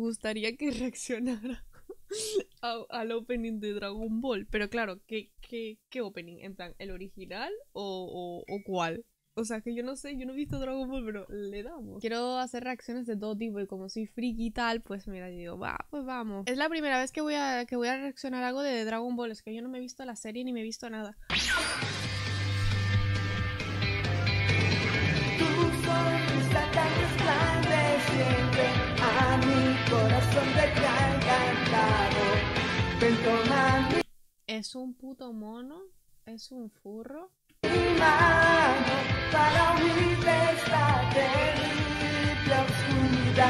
Gustaría que reaccionara a- al opening de Dragon Ball. Pero claro, ¿qué, qué, qué opening? ¿En plan, el original o, o, cuál? O sea, que yo no sé, yo no he visto Dragon Ball, pero le damos. Quiero hacer reacciones de todo tipo y como soy friki y tal, pues mira, yo digo, va, pues vamos. Es la primera vez que voy a, que voy a reaccionar algo de Dragon Ball, es que yo no me he visto la serie ni me he visto nada. ¿Es un puto mono? ¿Es un furro? mano para esta terrible oscuridad.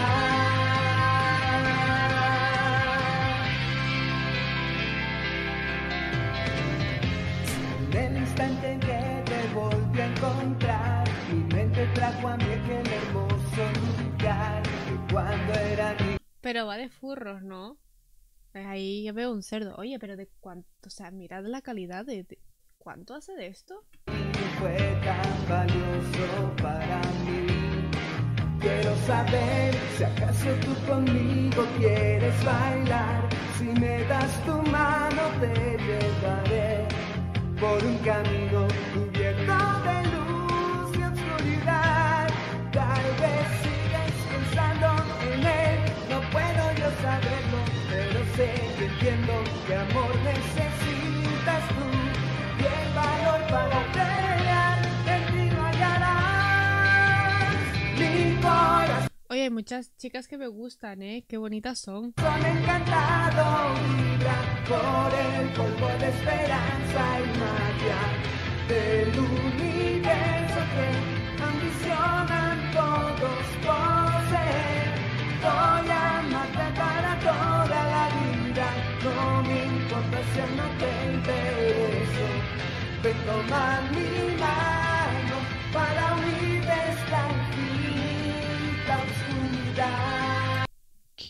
En el instante en que te volví a encontrar, mi mente trajo a mí aquel hermoso lugar que cuando era niño Pero va de furros, ¿no? Pues Ahí yo veo un cerdo. Oye, pero de cuánto, o sea, mirad la calidad de, de- ¿cuánto hace de esto? fue tan valioso para mí. Quiero saber si acaso tú conmigo quieres bailar. Si me das tu mano Muchas chicas que me gustan, ¿eh? Qué bonitas son. encantado vibra por el polvo de esperanza y magia del universo que ambicionan todos poseer.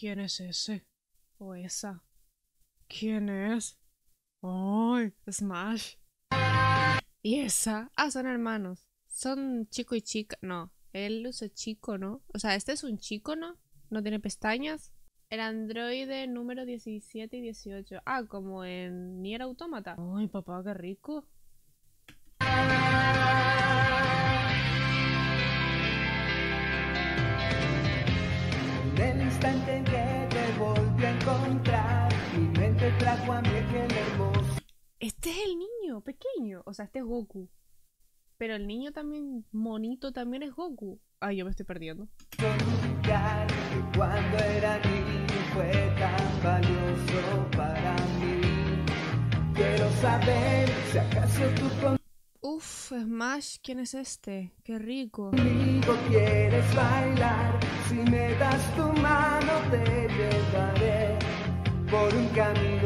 ¿Quién es ese? ¿O esa? ¿Quién es? ¡Ay! Smash. ¿Y esa? Ah, son hermanos. Son chico y chica. No, él luce chico, ¿no? O sea, este es un chico, ¿no? No tiene pestañas. El androide número 17 y 18. Ah, como en Nier Automata. ¡Ay, papá, qué rico! Este es el niño, pequeño. O sea, este es Goku. Pero el niño también, monito, también es Goku. Ay, yo me estoy perdiendo. cuando era niño fue tan valioso para mí. Quiero saber si acaso tú Uf, Smash, ¿quién es este? Qué rico. conmigo quieres bailar. Si me das tu mano te llevaré por un camino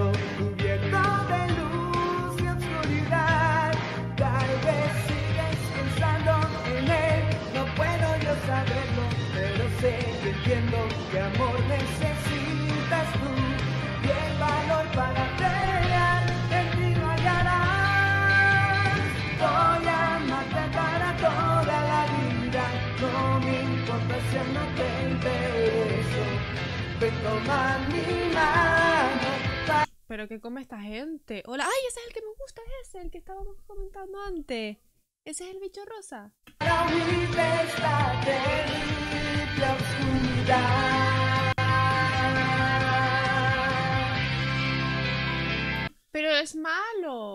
entiendo que amor necesitas tú y el valor para pelear en ti no hallarás. Voy a amarte para toda la vida, no me importa si aún no te intereso. Ven, toma mi mano ¿Pero qué come esta gente? Hola, ¡ay! Ese es el que me gusta, ese, el que estábamos comentando antes. Ese es el bicho rosa. para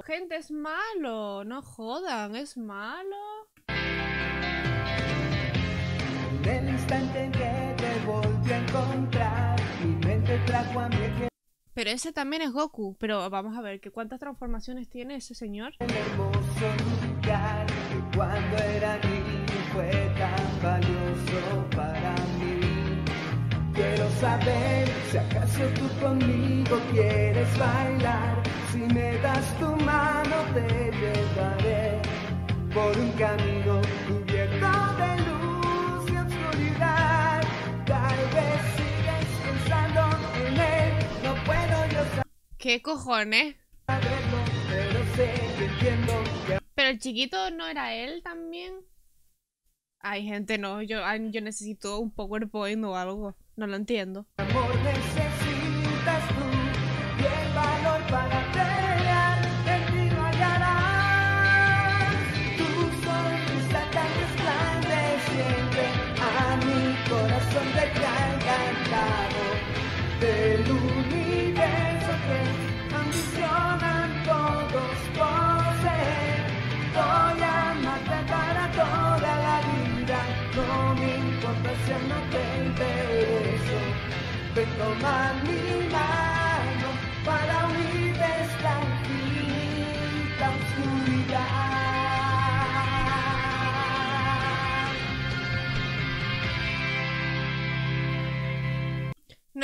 Gente, es malo. No jodan, es malo. En el instante en que te volví a encontrar, mi mente trajo a mí aquel Pero ese también es Goku. Pero vamos a ver, ¿que ¿cuántas transformaciones tiene ese señor? hermoso lugar que cuando era niño fue tan valioso para mí. Quiero saber si acaso tú conmigo quieres bailar. Si me das tu ¿Qué cojones? pero el chiquito no era él también. Ay, gente, no. Yo, yo necesito un PowerPoint o algo. No lo entiendo. amor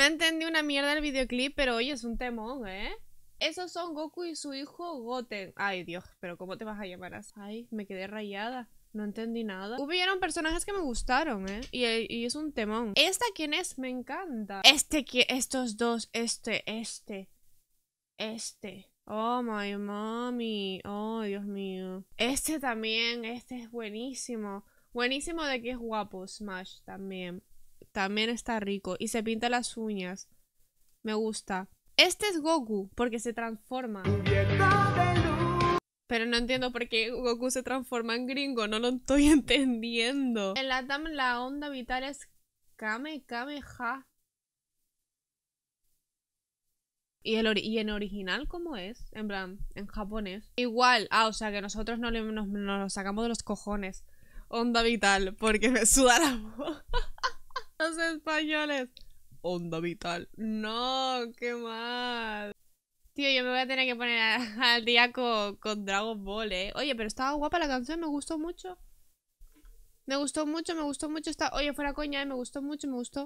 no entendí una mierda el videoclip, pero oye, es un temón, ¿eh? Esos son Goku y su hijo Goten. Ay, Dios, pero ¿cómo te vas a llamar así? Ay, me quedé rayada. No entendí nada. Hubieron personajes que me gustaron, ¿eh? Y, y es un temón. ¿Esta quién es? Me encanta. Este, estos dos, este, este, este. Oh, my mommy. Oh, Dios mío. Este también, este es buenísimo. Buenísimo de que es guapo, Smash también. También está rico. Y se pinta las uñas. Me gusta. Este es Goku, porque se transforma. Pero no entiendo por qué Goku se transforma en gringo. No lo estoy entendiendo. En la TAM la onda vital es Kame Kame Ja. ¿Y, el ¿Y en original cómo es? En plan, en japonés. Igual. Ah, o sea que nosotros no le, nos, nos lo sacamos de los cojones. Onda vital, porque me suda la voz. Los españoles. Onda vital. No, qué mal. Tío, yo me voy a tener que poner al día con, con Dragon Ball, eh. Oye, pero estaba guapa la canción, me gustó mucho. Me gustó mucho, me gustó mucho. Está... Oye, fuera coña, eh, me gustó mucho, me gustó.